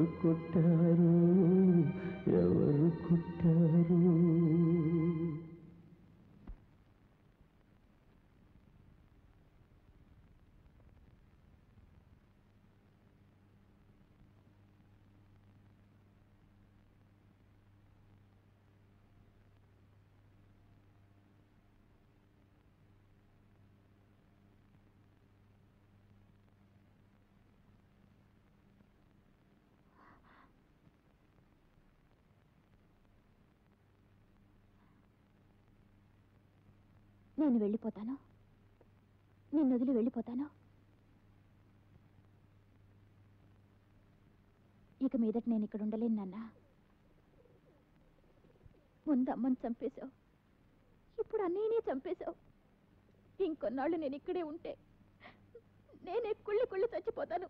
ఎవరు కొట్టారు ఎవరు కొట్టారు నేను వెళ్ళిపోతాను. నిన్ను వదిలి వెళ్ళిపోతాను. ఇక మీదట నేను ఇక్కడ ఉండలేను నాన్న. ముందు అమ్మని చంపేశావు. ఇప్పుడు అన్నయ్యనే చంపేశావు. ఇంకొన్నాళ్ళు నేను ఇక్కడే ఉంటే నేనే కుళ్ళి కుళ్ళి చచ్చిపోతాను.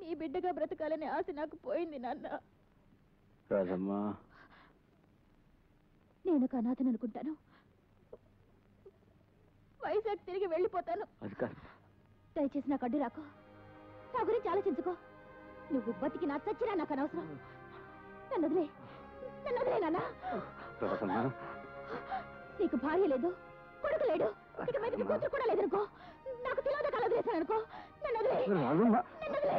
నీ బిడ్డగా బ్రతకాలనే ఆశ నాకు పోయింది నాన్న. రాజమ్మా నేను అనాథను అనుకుంటాను. వైజాగ్ తిరిగి వెళ్ళిపోతాను. అది కాదు. దయచేసి నాకు అడ్డు రాకో. నా గురించి ఆలోచించుకో. నువ్వు బతికి నా చచ్చినా నాకు అనవసరం. నన్ను వదిలే. నన్ను వదిలే నాన్న. రాజమ్మా నీకు భార్య లేదు కొడుకు లేడు. ఇక మీద కూతురు కూడా లేదనుకో. నాకు తెలియదు కల వదిలేశాను అనుకో నన్ను వదిలే. నన్ను వదిలే.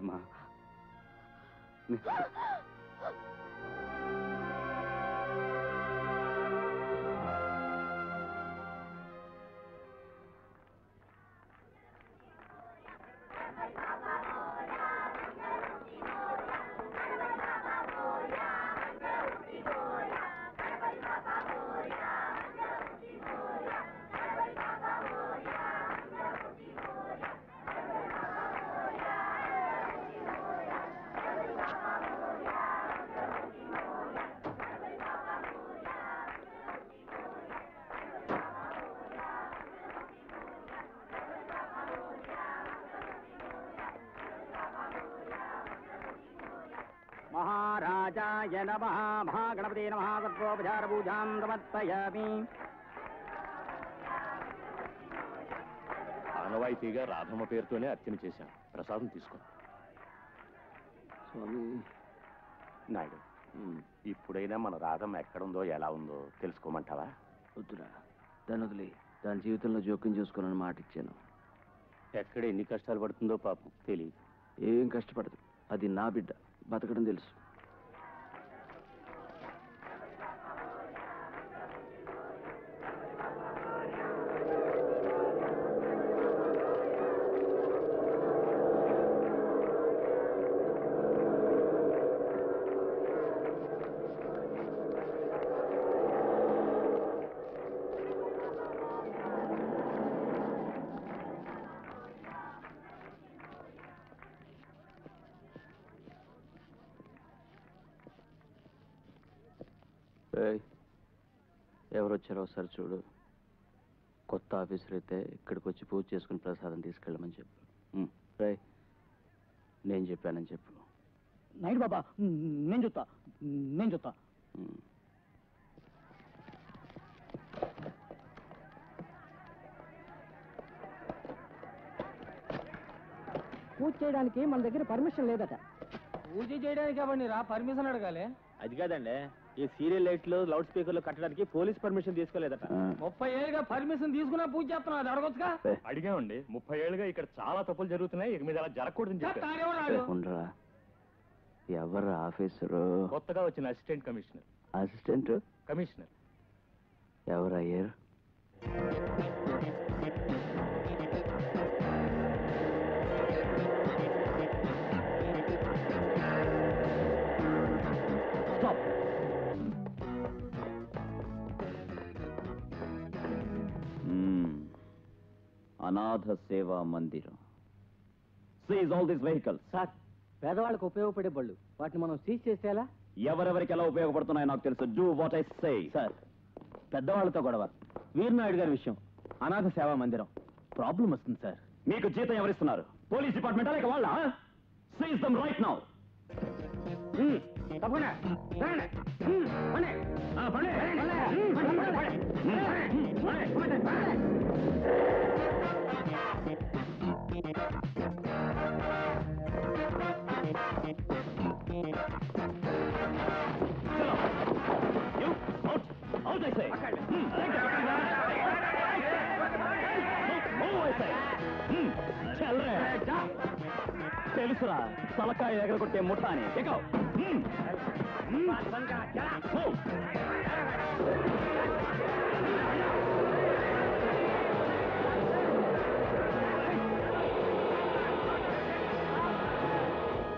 రాజమ్మా నీ- మహాగణపతి నమ. సర్వోపచార పూజాం సమర్పయామి. ఆనవాయితీగా రాధమ్మ పేరుతోనే అర్చన చేశాం. ప్రసాదం తీసుకో. స్వామి. నాయుడు ఇప్పుడైనా మన రాధమ్మ ఎక్కడుందో ఎలా ఉందో తెలుసుకోమంటావా? వద్దురా. దాని వదిలే. దాని జీవితంలో జోక్యం చేసుకోనని మాట ఇచ్చాను ఎక్కడ ఎన్ని కష్టాలు పడుతుందో పాపం తెలియదు ఏం కష్టపడదు. అది నా బిడ్డ. బతకడం తెలుసు. ఎవరు వచ్చారో ఒకసారి చూడు. కొత్త ఆఫీసర్ అయితే ఇక్కడికి వచ్చి పూజ చేసుకుని ప్రసాదం తీసుకెళ్ళమని చెప్పు. రేయ్ నేను చెప్పానని చెప్పు. నైట్ బాబా నేను చూస్తా. నేను చూస్తా. పూజ చేయడానికి మన దగ్గర పర్మిషన్ లేదట. పూజ చేయడానికి అవన్నీ రా పర్మిషన్ అడగాలి. అది కాదండి. ఈ సీరియల్ లైట్లు లౌడ్ స్పీకర్లు కట్టడానికి పోలీస్ పర్మిషన్ తీసుకోలేదట. ముప్పై ఏళ్ళుగా పర్మిషన్ తీసుకున్నా పూజ చేస్తున్నావు అది అడగొచ్చుగా? అడిగామండి. ముప్పై ఏళ్ళుగా ఇక్కడ చాలా తప్పులు జరుగుతున్నాయి ఇక మీద అలా ఉండరా. ఎవరు ఆఫీసరు? కొత్తగా వచ్చిన అసిస్టెంట్ కమిషనర్. అసిస్టెంట్? కమిషనర్. ఎవరు అయ్యారు? అనాథ సేవా మందిరం. Seize all this vehicles sir పేదవాళ్ళకు ఉపయోగపడే బళ్ళు. వాటిని మనం సీజ్ చేస్తే ఎలా? ఎవరెవరికి ఎలా ఉపయోగపడుతున్నాయో నాకు తెలుసు. Do what I say sir. పెద్దవాళ్ళతో గొడవ. వీరనాయుడు గారి విషయం. అనాథ సేవా మందిరం. ప్రాబ్లం వస్తుంది సార్. మీకు జీతం ఎవరిస్తున్నారు? పోలీస్ డిపార్ట్మెంట్ లేక వాళ్ళ? సీజ్ దమ్ రైట్ నౌ తప్పకుండా. రండి. ఉమ్, పండి. ఆ, పండి. ఉమ్, పండి, పండి, పండి. ఉమ్, పండి, పండి, పండి. తెలుసురా. తలకాయ ఎగరగొట్టే ముఠ అని Hmm. Hmm. Move.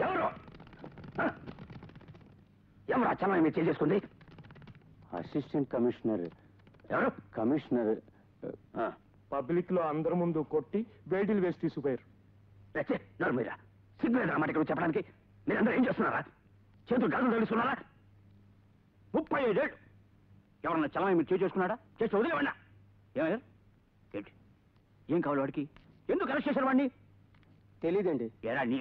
ఎవరు? ఎవరు ఆ చలం మీరు చేసుకుంది అసిస్టెంట్ కమిషనర్ ఎవరు? కమిషనర్ పబ్లిక్లో అందరి ముందు కొట్టి వేడిలు వేసి తీసుకుపోయారు. రచ్చే నోరు మీరా సిగ్గులేదు అన్నమాట ఇక్కడ చెప్పడానికి మీరందరూ ఏం చేస్తున్నారా? చేతులు గాజులు తగులుస్తున్నారా? ముప్పై ఐదేళ్ళు ఎవరన్నా చలం మీరు చేసుకున్నాడా చేసి వదిలేవన్నా ఏమయ్యారు ఏంటి? ఏం కావాలి వాడికి? ఎందుకు అరెస్ట్ చేశారు వాడిని? తెలీదండి. ఎరా నీ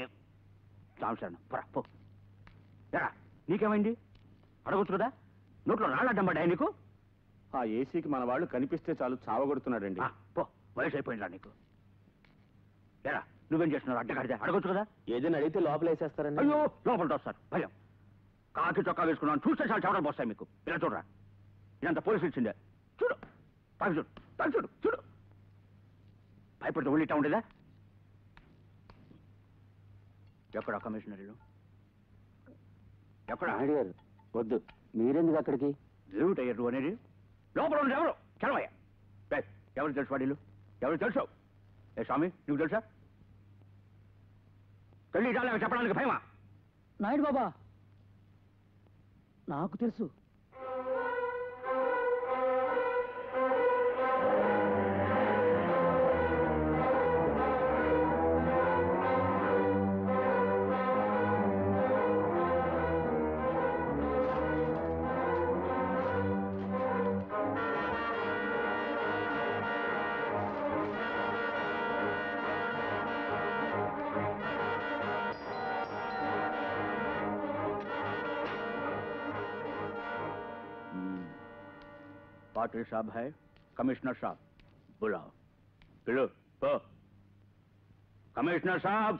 రామశరణ్ పరా పో. ఎరా నీకేమైంది? అడగొచ్చు కదా? నోట్లో నాళ్ళడ్డం పడ్డాయి నీకు? ఆ ఏసీకి మన వాళ్ళు కనిపిస్తే చాలు చావగొడుతున్నాడండి. పో వయసు అయిపోయిందా నీకు. ఎరా నువ్వేం చేస్తున్నావు? అడ్డగాడితే అడగొచ్చు కదా? ఏదైనా అడిగితే లోపల వేసేస్తారండి అయ్యో లోపల వస్తారు భయం. కాకి చొక్కా వేసుకున్నాను చూస్తే చాలా చవడం పోస్తాయి మీకు. ఇలా చూడరా. ఇదంతా పోలీసు ఇచ్చిందే. చూడు. తాగి చూడు. తాగి చూడు. చూడు. భయపడితే ఉల్లిటా ఉండేదా? ఎక్కడ కమిషనర్ ఇల్లు? ఎక్కడ? గారు వద్దు. మీరెందుకు అక్కడికి? ఏమిటయ్యారు అనేది లోపల ఉన్నది ఎవరు? చలవయ్య ఎవరు తెలుసు వాడిల్లు ఎవరు తెలుసు? ఏ స్వామి నీకు తెలుసా? తల్లి చెప్పడానికి భయమా? నాయుడు బాబా నాకు తెలుసు. पाटिल साहब है कमिश्नर साहब। बुलाओ। हेलो कमिश्नर साहब!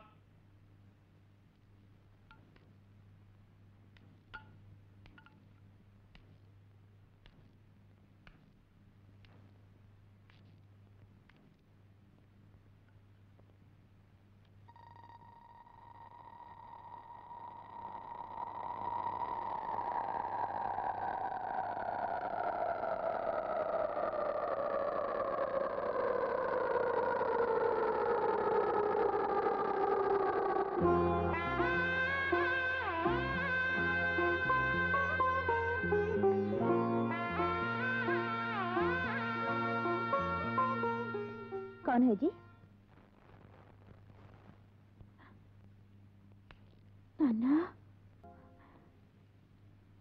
कौन है जी నాన్నా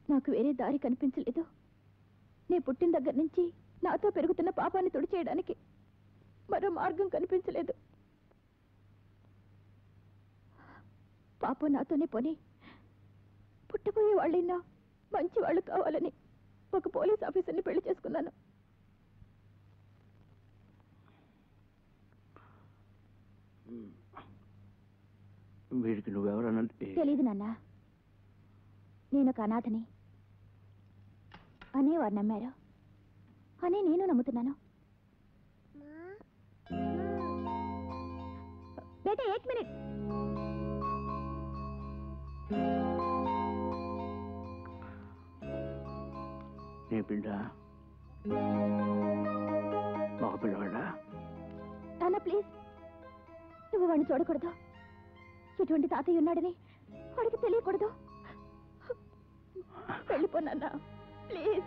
నాకు వేరే దారి కనిపించలేదు నేను పుట్టిన దగ్గర నుంచి నాతో పెరుగుతున్న పాపాన్ని తుడిచేయడానికి మరో మార్గం కనిపించలేదు పాపం నాతోనే పోని పుట్టబోయే వాళ్ళైనా మంచి వాళ్ళు కావాలని ఒక పోలీస్ ఆఫీసర్ని పెళ్లి చేసుకున్నాను వీడికి నువ్వెవరనంటే తెలీదు నాన్న. నేను ఒక అనాథని. అనే వారు నమ్మారు. అని నేను నమ్ముతున్నాను. బేటా ఏక్ మినిట్ నీ బిడ్డ? మగ పిల్లవాడ నాన్న ప్లీజ్ వాడిని చూడకూడదు. ఇటువంటి తాతయ్య ఉన్నాడని వాడికి తెలియకూడదు. వెళ్ళిపోనన్నా ప్లీజ్.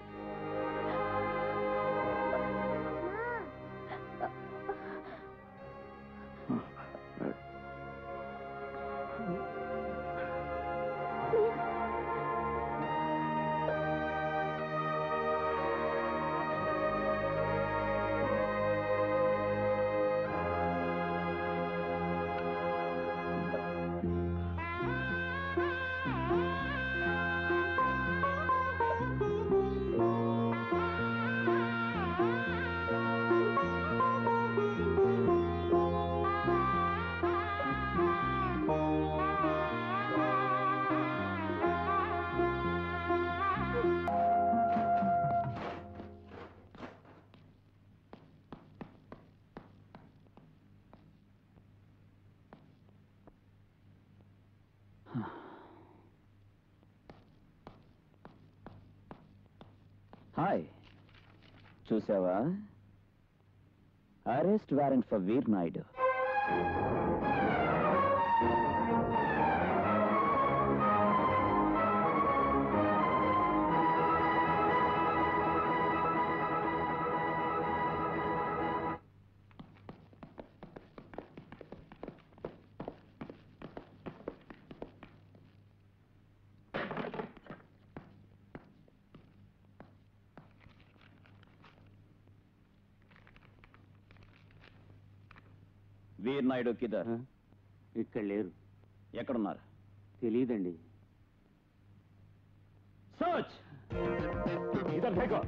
హాయ్ చూసావా? Arrest warrant for Veer Naidu వీర్ నాయుడు కిదర్ ఇక్కడ లేరు ఎక్కడున్నారు తెలియదండి సోచ్ इधर देखो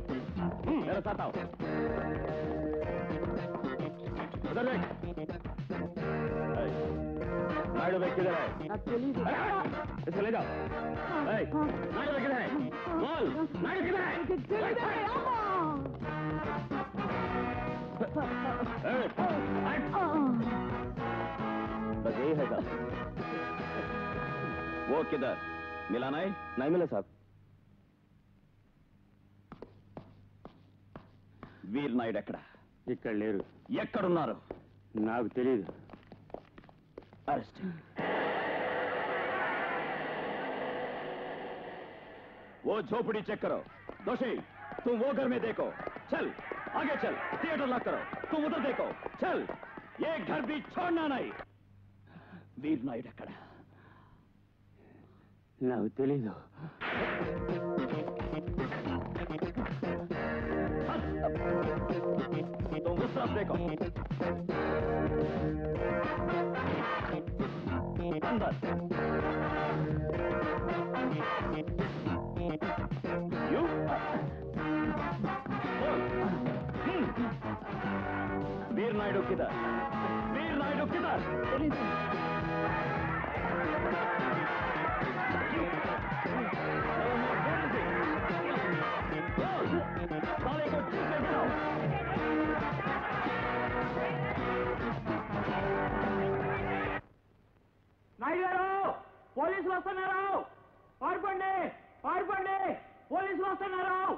हम्म, मेरे साथ आओ उधर देख ए, नायडू देख किधर है నాకు తెలియదు अरे, इसको ले जाओ ए, नायडू किधर है बोल नायडू किधर है ए, हट। वो किधर? मिला नहीं नहीं मिला साहब। वीर नायडू ఎక్కడ ఇక్కడ లేరు ఎక్కడ ఉన్నారు वो झोपड़ी चेक करो। दोषी तुम वो घर में देखो। चल आगे चल थिएटर लॉक करो। तुम उधर देखो। चल ये घर भी छोड़ना नहीं। वीर नायडू ఎక్కడ నాకు తెలీదు तुम उस तरफ देखो अंदर यू बोल हम्म। वीर नायडू किधर वीर नायडू किधर నాయుడు గారు పోలీసులు వస్తున్నారు. పారిపోండి పారిపోండి. పోలీసులు వస్తున్నారు.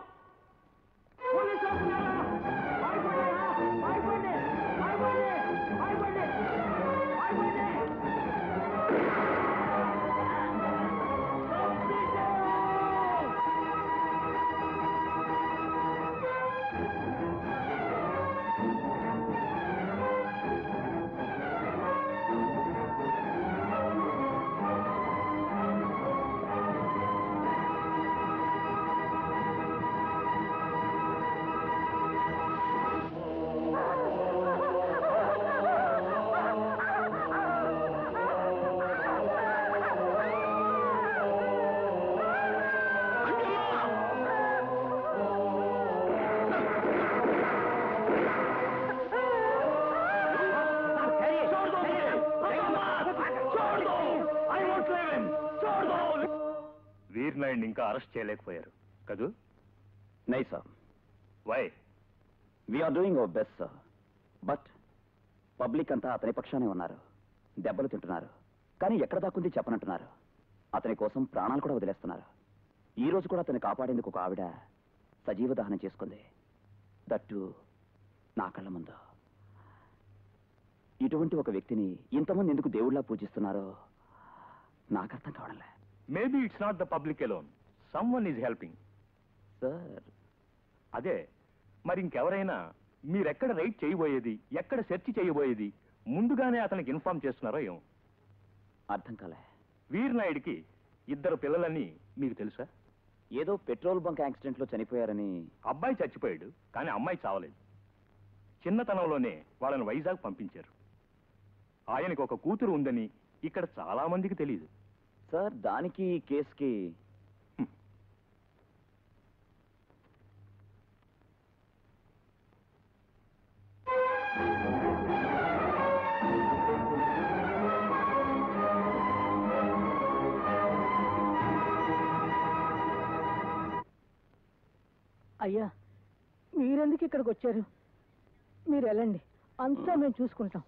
పోలీసులు వస్తున్నారు. అరెస్ట్ చేయలేకపోయారు. కదూ? నై sir. Why? We're doing our best sir but public అంతా అతని పక్షానే ఉన్నారు. దెబ్బలు తింటున్నారు. కానీ ఎక్కడ దాక్కుంది చెప్పనంటున్నారు. అతని కోసం ప్రాణాలు కూడా వదిలేస్తున్నారు. ఈ రోజు కూడా అతను కాపాడేందుకు ఒక ఆవిడ సజీవ దహనం చేసుకుంది. దట్టు నా కళ్ళ ముందు. ఇటువంటి ఒక వ్యక్తిని ఇంతమంది ఎందుకు దేవుళ్ళ పూజిస్తున్నారో నాకు అర్థం కావడంలే. Maybe it's not the public alone someone is helping sir అదే మరి ఇంకెవరైనా మీరెక్కడ రైడ్ చేయబోయేది ఎక్కడ సెర్చ్ చేయబోయేది ముందుగానే అతనికి ఇన్ఫార్మ్ చేస్తున్నారో ఏమో. అర్థం కాలే. వీర్ నాయుడికి ఇద్దరు పిల్లలని మీకు తెలుసా? ఏదో పెట్రోల్ బంక్ యాక్సిడెంట్లో చనిపోయారని. అబ్బాయి చచ్చిపోయాడు కానీ అమ్మాయి చావలేదు. చిన్నతనంలోనే వాళ్ళని వైజాగ్ పంపించారు. ఆయనకు ఒక కూతురు ఉందని ఇక్కడ చాలా మందికి తెలియదు సార్ దానికి కేసుకి అయ్యా మీరెందుకు ఇక్కడికి వచ్చారు? మీరు వెళ్ళండి. అంతా మేము చూసుకుంటాం.